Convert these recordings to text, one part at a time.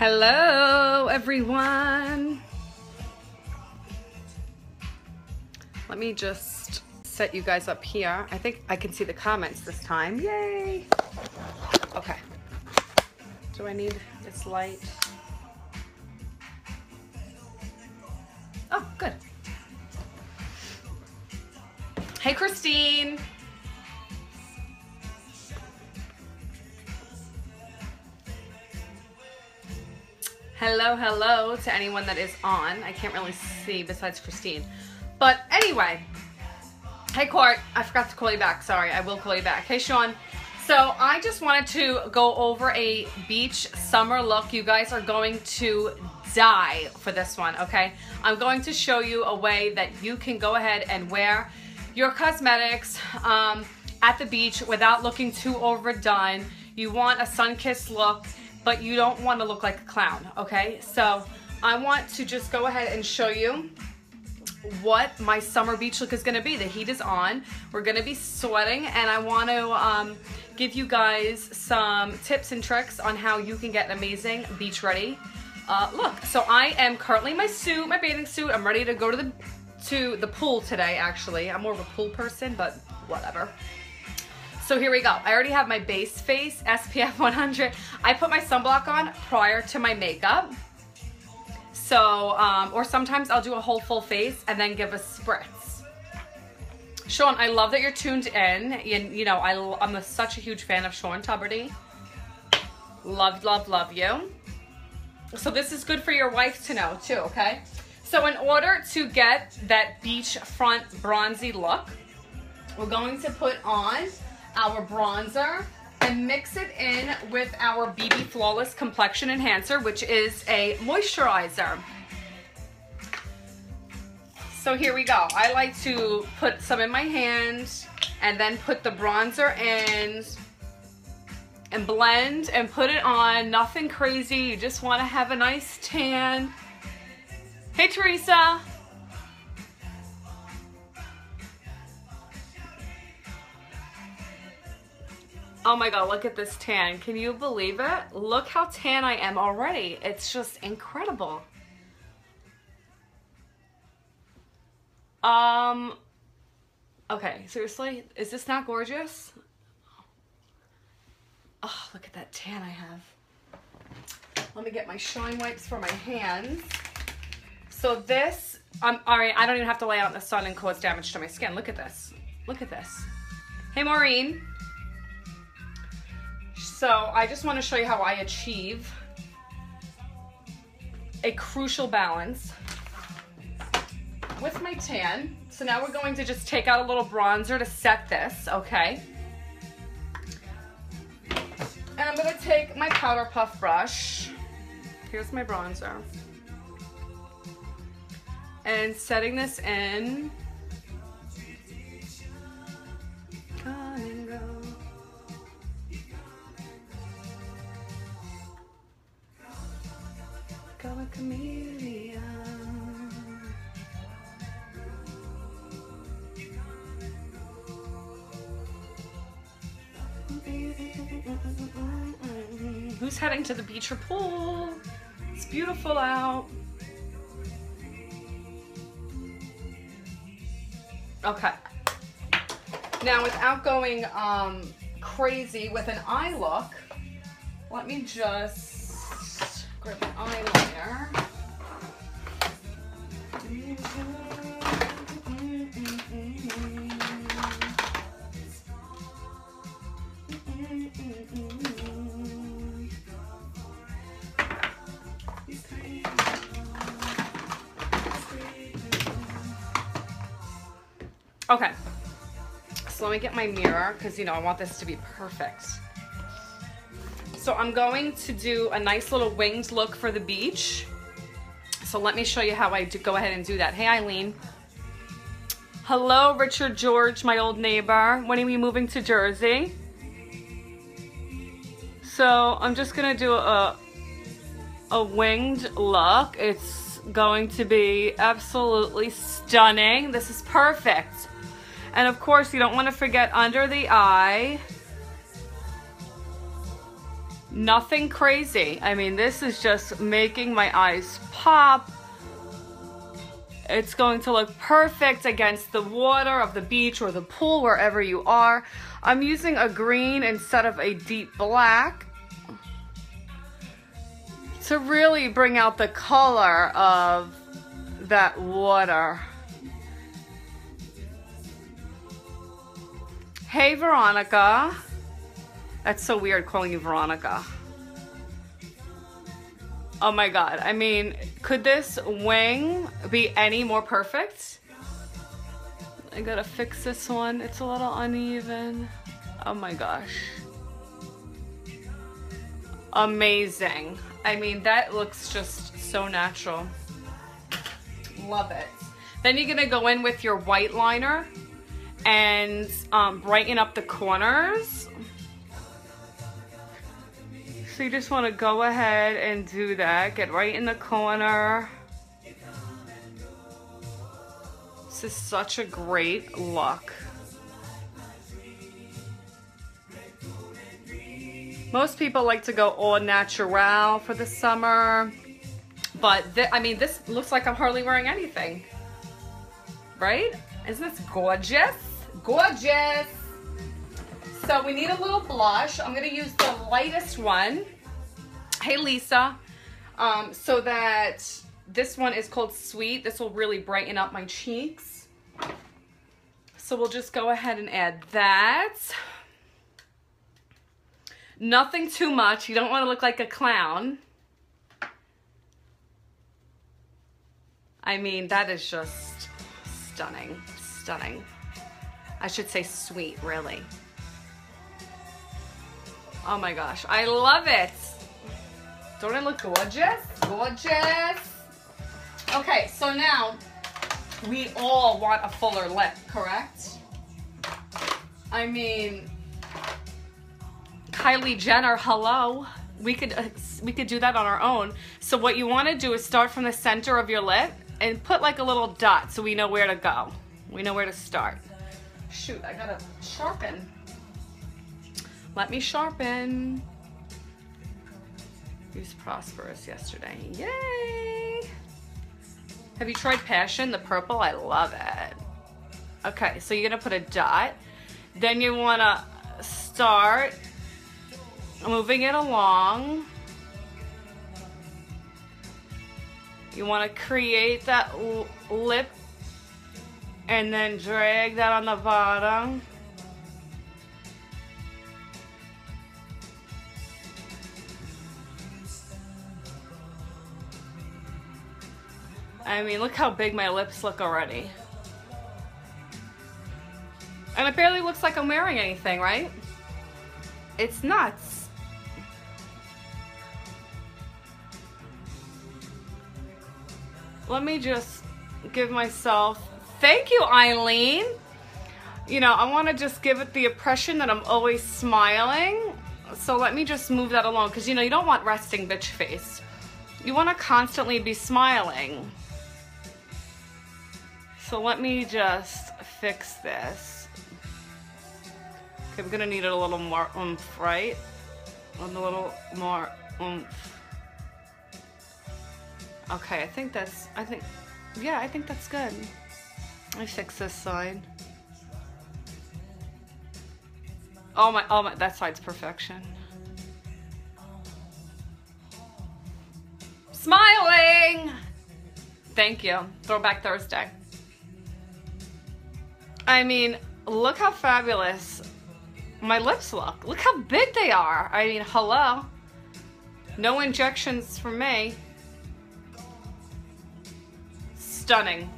Hello, everyone. Let me just set you guys up here. I think I can see the comments this time. Yay. Okay. Do I need this light? Oh, good. Hey, Christine. Hello, hello to anyone that is on. I can't really see besides Christine. But anyway, hey Court, I forgot to call you back. Sorry, I will call you back. Hey Sean. So I just wanted to go over a beach summer look. You guys are going to die for this one, okay? I'm going to show you a way that you can go ahead and wear your cosmetics um, at the beach without looking too overdone. You want a sun-kissed look but you don't want to look like a clown, okay? So I want to just go ahead and show you what my summer beach look is gonna be. The heat is on, we're gonna be sweating, and I wanna um, give you guys some tips and tricks on how you can get an amazing beach ready uh, look. So I am currently my suit, my bathing suit. I'm ready to go to the to the pool today, actually. I'm more of a pool person, but whatever. So here we go. I already have my base face, SPF 100. I put my sunblock on prior to my makeup. So, um, or sometimes I'll do a whole full face and then give a spritz. Sean, I love that you're tuned in. You, you know, I, I'm a, such a huge fan of Sean Tuberty. Love, love, love you. So this is good for your wife to know too, okay? So in order to get that beach front bronzy look, we're going to put on our bronzer and mix it in with our BB Flawless Complexion Enhancer, which is a moisturizer. So here we go. I like to put some in my hand and then put the bronzer in and blend and put it on. Nothing crazy. You just want to have a nice tan. Hey, Teresa. Oh my god, look at this tan. Can you believe it? Look how tan I am already. It's just incredible. Um, okay, seriously? Is this not gorgeous? Oh, look at that tan I have. Let me get my shine wipes for my hands. So this, I'm all right, I don't even have to lay out in the sun and cause damage to my skin. Look at this. Look at this. Hey, Maureen. So I just want to show you how I achieve a crucial balance with my tan. So now we're going to just take out a little bronzer to set this, okay? And I'm gonna take my powder puff brush. Here's my bronzer. And setting this in pool? It's beautiful out. Okay. Now, without going um, crazy with an eye look, let me just grab an eyeliner. Okay, so let me get my mirror because, you know, I want this to be perfect. So I'm going to do a nice little winged look for the beach. So let me show you how I do, go ahead and do that. Hey, Eileen. Hello, Richard George, my old neighbor. When are we moving to Jersey? So I'm just gonna do a, a winged look. It's going to be absolutely stunning. This is perfect. And of course, you don't wanna forget under the eye Nothing crazy. I mean, this is just making my eyes pop. It's going to look perfect against the water of the beach or the pool, wherever you are. I'm using a green instead of a deep black to really bring out the color of that water. Hey, Veronica. That's so weird calling you Veronica. Oh my god. I mean, could this wing be any more perfect? I gotta fix this one. It's a little uneven. Oh my gosh. Amazing. I mean, that looks just so natural. Love it. Then you're gonna go in with your white liner and um, brighten up the corners. So you just wanna go ahead and do that. Get right in the corner. This is such a great look. Most people like to go all natural for the summer. But, I mean, this looks like I'm hardly wearing anything. Right? Isn't this gorgeous? Gorgeous! So we need a little blush. I'm going to use the lightest one. Hey, Lisa. Um, so that this one is called Sweet. This will really brighten up my cheeks. So we'll just go ahead and add that. Nothing too much. You don't want to look like a clown. I mean, that is just stunning. Stunning. I should say sweet, really. Oh my gosh. I love it. Don't I look gorgeous? Gorgeous. Okay, so now we all want a fuller lip, correct? I mean, Kylie Jenner, hello. We could uh, we could do that on our own. So what you want to do is start from the center of your lip and put like a little dot so we know where to go. We know where to start. Shoot, I gotta sharpen. Let me sharpen. Used Prosperous yesterday. Yay! Have you tried Passion, the purple? I love it. Okay, so you're gonna put a dot. Then you wanna start moving it along. You want to create that lip and then drag that on the bottom. I mean, look how big my lips look already. And it barely looks like I'm wearing anything, right? It's nuts. let me just give myself, thank you, Eileen. You know, I want to just give it the impression that I'm always smiling. So let me just move that along because, you know, you don't want resting bitch face. You want to constantly be smiling. So let me just fix this. Okay, I'm going to need it a little more oomph, right? A little more oomph. Okay, I think that's, I think, yeah, I think that's good. Let me fix this side. Oh my, oh my, that side's perfection. Smiling! Thank you. Throwback Thursday. I mean, look how fabulous my lips look. Look how big they are. I mean, hello. No injections for me. stunning.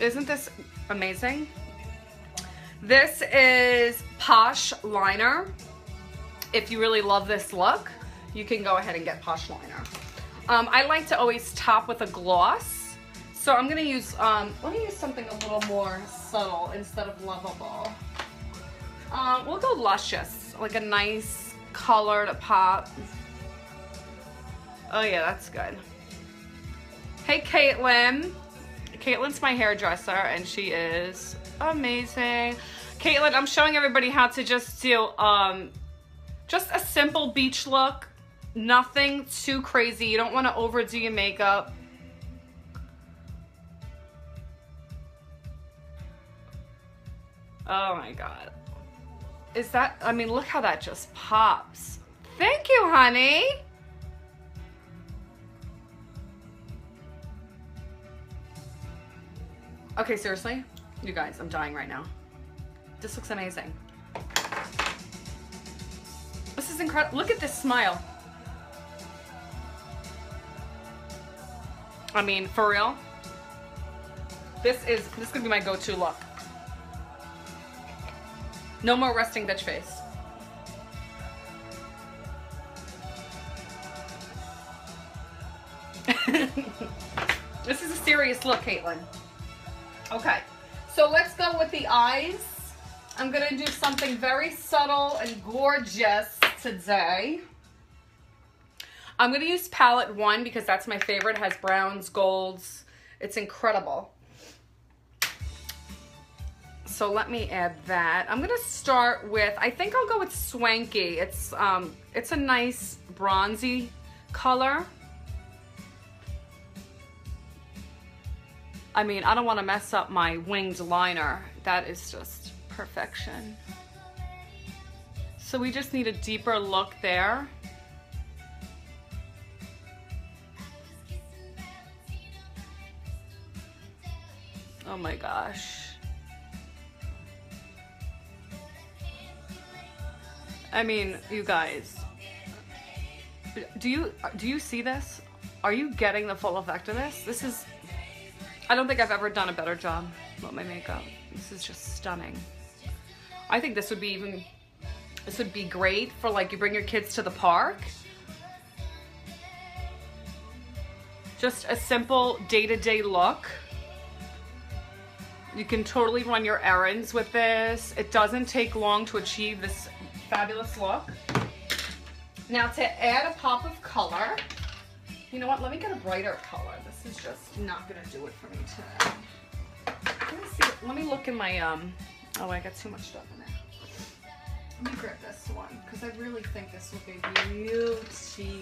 Isn't this amazing? This is Posh Liner. If you really love this look, you can go ahead and get Posh Liner. Um, I like to always top with a gloss. So I'm gonna use, um, let me use something a little more subtle instead of lovable. Uh, we'll go Luscious, like a nice color to pop. Oh yeah, that's good. Hey Caitlin. Caitlin's my hairdresser and she is amazing. Caitlin, I'm showing everybody how to just do um, just a simple beach look. Nothing too crazy. You don't want to overdo your makeup. Oh my God. Is that, I mean, look how that just pops. Thank you, honey. Okay, seriously? You guys, I'm dying right now. This looks amazing. This is incredible. Look at this smile. I mean, for real. This is, this is gonna be my go-to look. No more resting bitch face. this is a serious look, Caitlin. Okay, so let's go with the eyes. I'm gonna do something very subtle and gorgeous today. I'm gonna use palette one because that's my favorite. It has browns, golds. It's incredible. So let me add that. I'm gonna start with, I think I'll go with Swanky. It's, um, it's a nice bronzy color. I mean, I don't want to mess up my winged liner. That is just perfection. So we just need a deeper look there. Oh my gosh. I mean, you guys, do you do you see this? Are you getting the full effect of this? This is I don't think I've ever done a better job with my makeup. This is just stunning. I think this would be even, this would be great for like you bring your kids to the park. Just a simple day-to-day -day look. You can totally run your errands with this. It doesn't take long to achieve this fabulous look. Now to add a pop of color, you know what, let me get a brighter color is just not gonna do it for me today. Let me see. Let me look in my um. Oh, I got too much stuff in there. Let me grab this one because I really think this will be beautiful.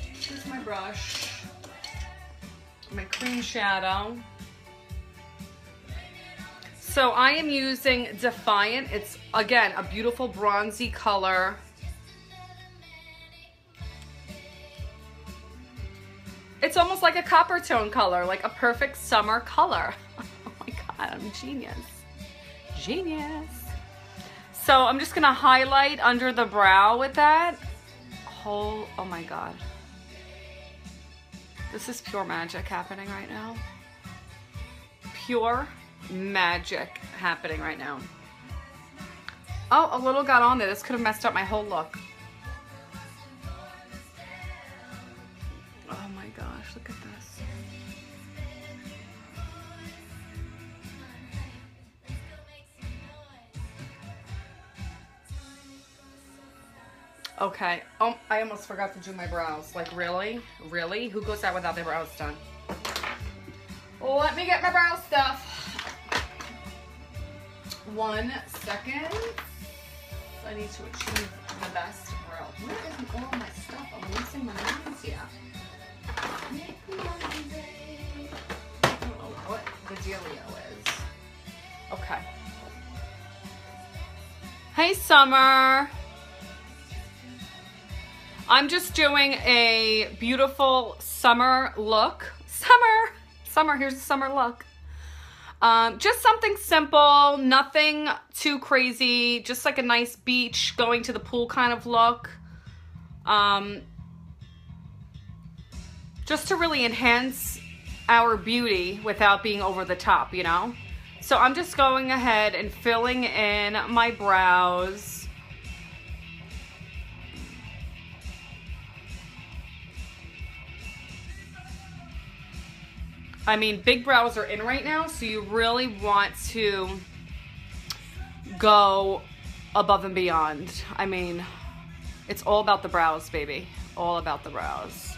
Here's my brush. My cream shadow. So I am using Defiant. It's, again, a beautiful bronzy color. It's almost like a copper tone color, like a perfect summer color. oh my God, I'm genius. Genius. So I'm just gonna highlight under the brow with that. Whole, oh my God. This is pure magic happening right now. Pure magic happening right now. Oh, a little got on there. This could have messed up my whole look. Okay. Oh, I almost forgot to do my brows. Like, really? Really? Who goes out without their brows done? Let me get my brow stuff. One second. I need to achieve the best brow. Where is all my stuff? I'm losing my mind here. I don't know what the dealio is. Okay. Hey, Summer. I'm just doing a beautiful summer look. Summer! Summer, here's a summer look. Um, just something simple, nothing too crazy, just like a nice beach, going to the pool kind of look. Um, just to really enhance our beauty without being over the top, you know? So I'm just going ahead and filling in my brows. I mean, big brows are in right now, so you really want to go above and beyond. I mean, it's all about the brows, baby. All about the brows.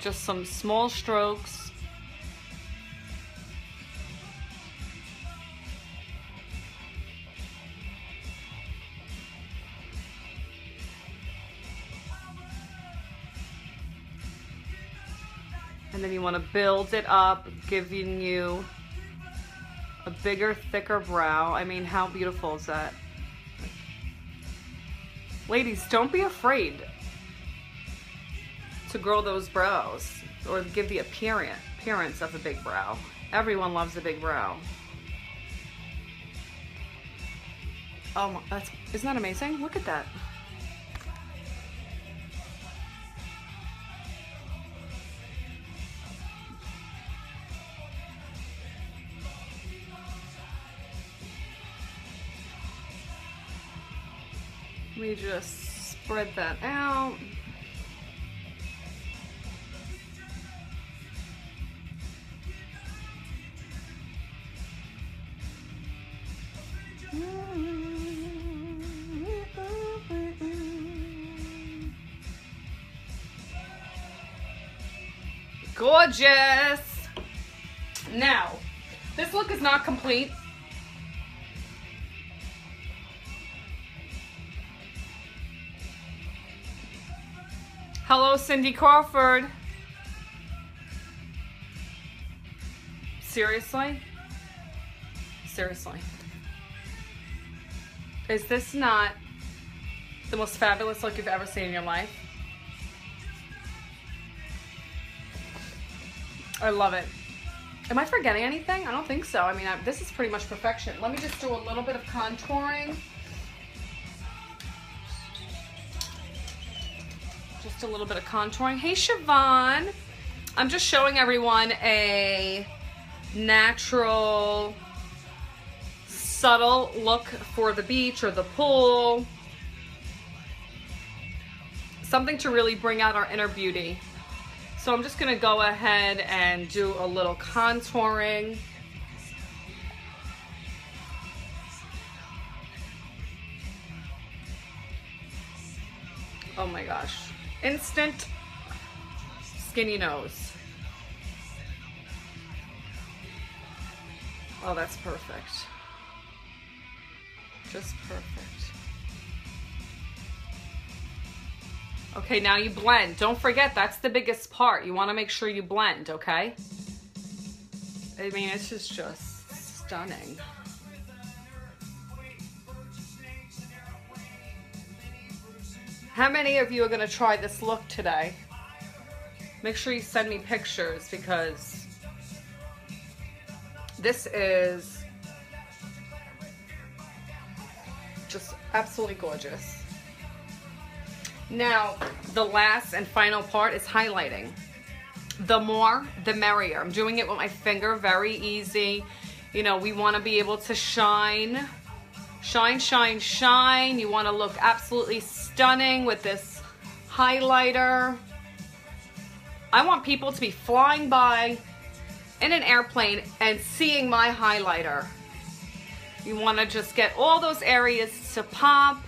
Just some small strokes. Then you want to build it up, giving you a bigger, thicker brow. I mean, how beautiful is that? Ladies, don't be afraid to grow those brows or give the appearance appearance of a big brow. Everyone loves a big brow. Oh, that's isn't that amazing? Look at that. Me just spread that out. Gorgeous. Now, this look is not complete. Hello, Cindy Crawford. Seriously? Seriously. Is this not the most fabulous look you've ever seen in your life? I love it. Am I forgetting anything? I don't think so. I mean, I, this is pretty much perfection. Let me just do a little bit of contouring. A little bit of contouring. Hey, Siobhan. I'm just showing everyone a natural, subtle look for the beach or the pool. Something to really bring out our inner beauty. So I'm just gonna go ahead and do a little contouring. Oh my gosh. Instant skinny nose. Oh, that's perfect. Just perfect. Okay, now you blend. Don't forget, that's the biggest part. You want to make sure you blend, okay? I mean, it's just, just stunning. How many of you are going to try this look today? Make sure you send me pictures because this is just absolutely gorgeous. Now, the last and final part is highlighting. The more, the merrier. I'm doing it with my finger, very easy. You know, we wanna be able to shine, shine, shine, shine. You wanna look absolutely stunning with this highlighter. I want people to be flying by in an airplane and seeing my highlighter. You wanna just get all those areas to pop.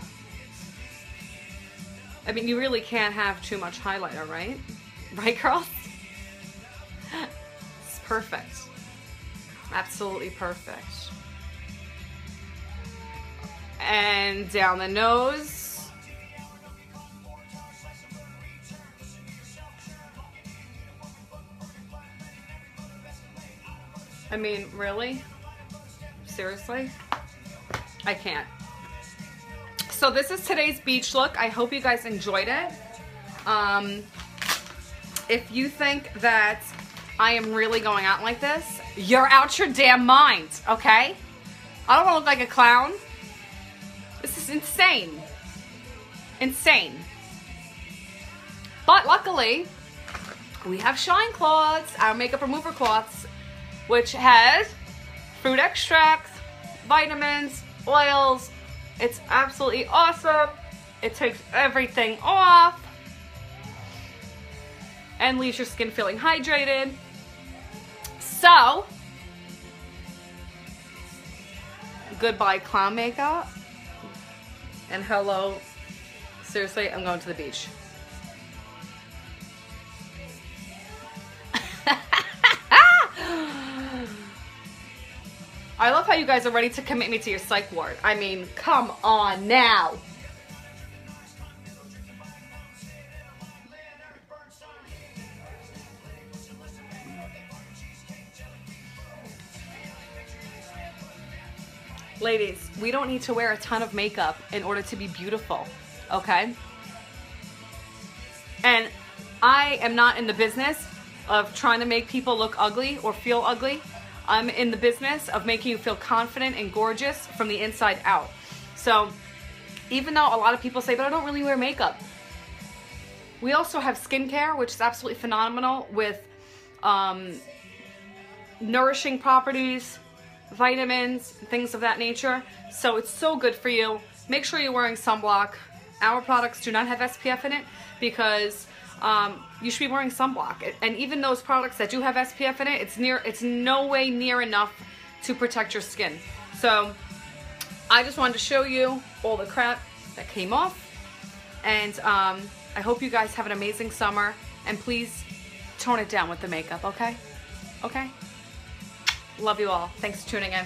I mean, you really can't have too much highlighter, right? Right, girls? It's perfect. Absolutely perfect. And down the nose. I mean, really? Seriously? I can't so this is today's beach look. I hope you guys enjoyed it. Um, if you think that I am really going out like this, you're out your damn mind, okay? I don't want to look like a clown. Insane. Insane. But luckily, we have Shine Cloths, our makeup remover cloths, which has fruit extracts, vitamins, oils, it's absolutely awesome. It takes everything off and leaves your skin feeling hydrated. So, goodbye clown makeup and hello, seriously, I'm going to the beach. I love how you guys are ready to commit me to your psych ward. I mean, come on now. Ladies, we don't need to wear a ton of makeup in order to be beautiful, okay? And I am not in the business of trying to make people look ugly or feel ugly. I'm in the business of making you feel confident and gorgeous from the inside out. So, even though a lot of people say, but I don't really wear makeup, we also have skincare, which is absolutely phenomenal with um, nourishing properties, vitamins, things of that nature. So it's so good for you. Make sure you're wearing sunblock. Our products do not have SPF in it because um, you should be wearing sunblock. And even those products that do have SPF in it, it's near, it's no way near enough to protect your skin. So I just wanted to show you all the crap that came off. And um, I hope you guys have an amazing summer. And please tone it down with the makeup, okay? Okay? Love you all. Thanks for tuning in.